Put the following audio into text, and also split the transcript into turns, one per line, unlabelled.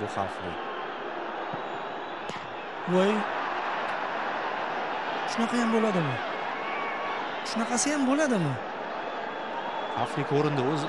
bu xavfli.
Voy. Shunaqa ham bo'ladimi? Shunaqasi ham bo'ladimi?
Xavfli ko'rindi o'zi